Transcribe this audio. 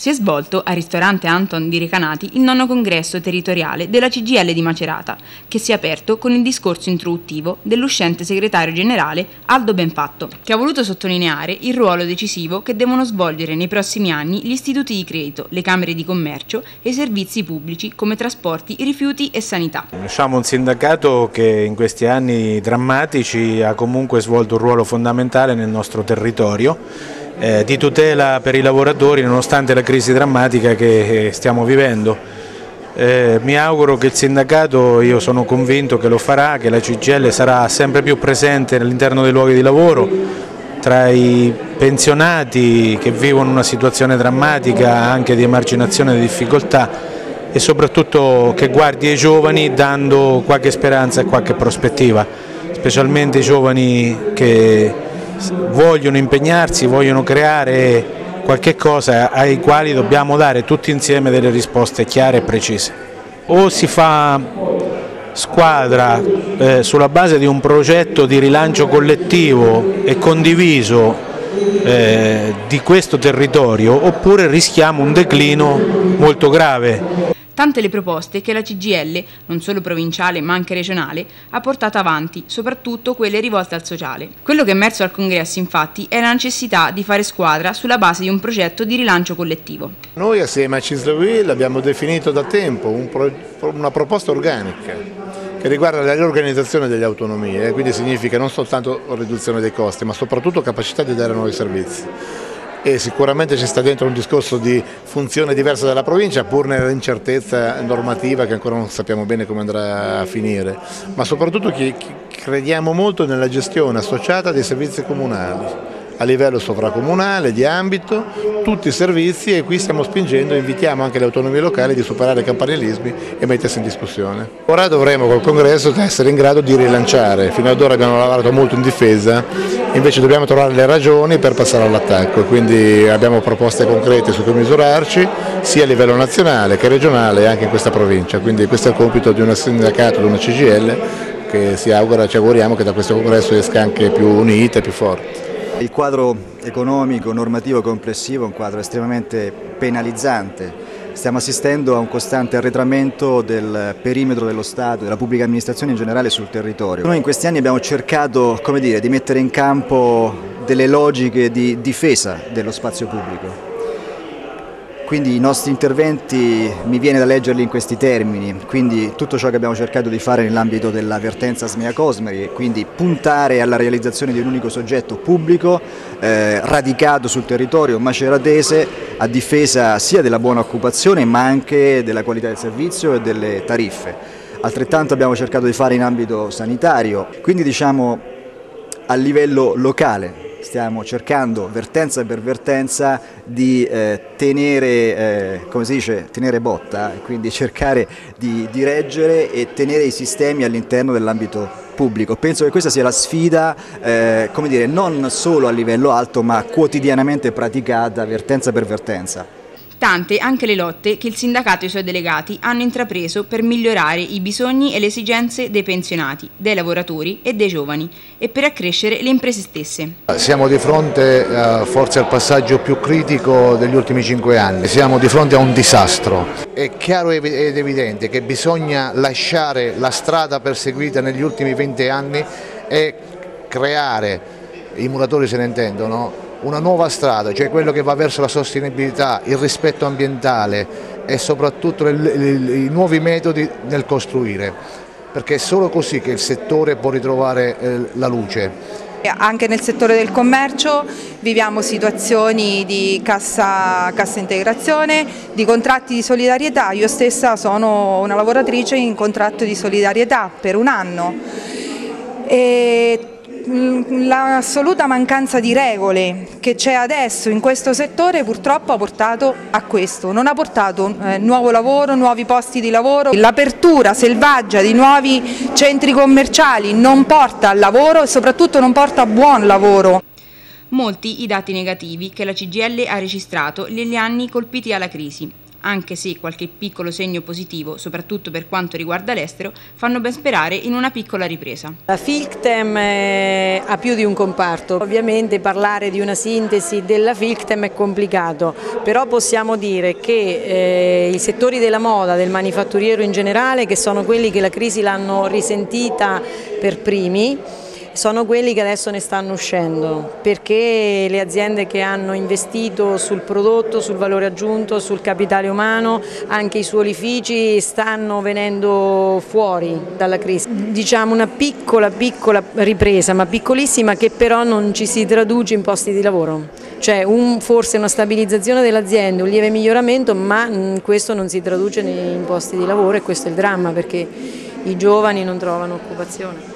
Si è svolto al ristorante Anton di Recanati il nono congresso territoriale della CGL di Macerata, che si è aperto con il discorso introduttivo dell'uscente segretario generale Aldo Benfatto, che ha voluto sottolineare il ruolo decisivo che devono svolgere nei prossimi anni gli istituti di credito, le camere di commercio e i servizi pubblici come trasporti, rifiuti e sanità. Siamo un sindacato che in questi anni drammatici ha comunque svolto un ruolo fondamentale nel nostro territorio eh, di tutela per i lavoratori nonostante la crisi drammatica che eh, stiamo vivendo. Eh, mi auguro che il sindacato, io sono convinto che lo farà, che la CGL sarà sempre più presente all'interno dei luoghi di lavoro, tra i pensionati che vivono una situazione drammatica anche di emarginazione e di difficoltà e soprattutto che guardi ai giovani dando qualche speranza e qualche prospettiva, specialmente i giovani che vogliono impegnarsi, vogliono creare qualche cosa ai quali dobbiamo dare tutti insieme delle risposte chiare e precise. O si fa squadra eh, sulla base di un progetto di rilancio collettivo e condiviso eh, di questo territorio oppure rischiamo un declino molto grave. Tante le proposte che la CGL, non solo provinciale ma anche regionale, ha portato avanti, soprattutto quelle rivolte al sociale. Quello che è emerso al congresso infatti è la necessità di fare squadra sulla base di un progetto di rilancio collettivo. Noi assieme a Cislaville abbiamo definito da tempo un pro, una proposta organica che riguarda la riorganizzazione delle autonomie, quindi significa non soltanto riduzione dei costi ma soprattutto capacità di dare nuovi servizi e sicuramente ci sta dentro un discorso di funzione diversa della provincia pur nell'incertezza normativa che ancora non sappiamo bene come andrà a finire, ma soprattutto crediamo molto nella gestione associata dei servizi comunali a livello sovracomunale, di ambito, tutti i servizi e qui stiamo spingendo, invitiamo anche le autonomie locali di superare i campanilismi e mettersi in discussione. Ora dovremo col congresso essere in grado di rilanciare, fino ad ora abbiamo lavorato molto in difesa, invece dobbiamo trovare le ragioni per passare all'attacco, quindi abbiamo proposte concrete su cui misurarci sia a livello nazionale che regionale e anche in questa provincia, quindi questo è il compito di un sindacato, di una CGL che augura, ci auguriamo che da questo congresso esca anche più unita e più forte. Il quadro economico, normativo complessivo è un quadro estremamente penalizzante. Stiamo assistendo a un costante arretramento del perimetro dello Stato, della pubblica amministrazione in generale sul territorio. Noi in questi anni abbiamo cercato dire, di mettere in campo delle logiche di difesa dello spazio pubblico quindi i nostri interventi mi viene da leggerli in questi termini, quindi tutto ciò che abbiamo cercato di fare nell'ambito dell'avvertenza Smea Cosmeri, quindi puntare alla realizzazione di un unico soggetto pubblico eh, radicato sul territorio maceratese a difesa sia della buona occupazione ma anche della qualità del servizio e delle tariffe. Altrettanto abbiamo cercato di fare in ambito sanitario, quindi diciamo a livello locale, stiamo cercando vertenza per vertenza di eh, tenere, eh, dice, tenere botta, quindi cercare di, di reggere e tenere i sistemi all'interno dell'ambito pubblico. Penso che questa sia la sfida, eh, come dire, non solo a livello alto ma quotidianamente praticata vertenza per vertenza. Tante anche le lotte che il sindacato e i suoi delegati hanno intrapreso per migliorare i bisogni e le esigenze dei pensionati, dei lavoratori e dei giovani e per accrescere le imprese stesse. Siamo di fronte eh, forse al passaggio più critico degli ultimi cinque anni, siamo di fronte a un disastro. È chiaro ed evidente che bisogna lasciare la strada perseguita negli ultimi 20 anni e creare, i muratori se ne intendono, una nuova strada, cioè quello che va verso la sostenibilità, il rispetto ambientale e soprattutto i, nuovi metodi nel costruire, perché è solo così che il settore può ritrovare eh, la luce. Anche nel settore del commercio viviamo situazioni di cassa, cassa, integrazione, di contratti di solidarietà. Io stessa sono una lavoratrice in contratto di solidarietà per un anno. E l'assoluta mancanza di regole che c'è adesso in questo settore purtroppo ha portato a questo, non ha portato eh, nuovo lavoro, nuovi posti di lavoro, l'apertura selvaggia di nuovi centri commerciali non porta al lavoro e soprattutto non porta a buon lavoro. Molti i dati negativi che la CGL ha registrato negli anni colpiti dalla crisi anche se qualche piccolo segno positivo, soprattutto per quanto riguarda l'estero, fanno ben sperare in una piccola ripresa. La FILCTEM eh, ha più di un comparto, ovviamente parlare di una sintesi della FILCTEM è complicato, però possiamo dire che eh, i settori della moda, del manifatturiero in generale, che sono quelli che la crisi l'hanno risentita per primi, sono quelli che adesso ne stanno uscendo perché le aziende che hanno investito sul prodotto, sul valore aggiunto, sul capitale umano, anche i suolifici stanno venendo fuori dalla crisi. Diciamo una piccola piccola ripresa, ma piccolissima che però non ci si traduce in posti di lavoro cioè un, forse una stabilizzazione dell'azienda, un lieve miglioramento, ma questo non si traduce in posti di lavoro e questo è il dramma perché i giovani non trovano occupazione.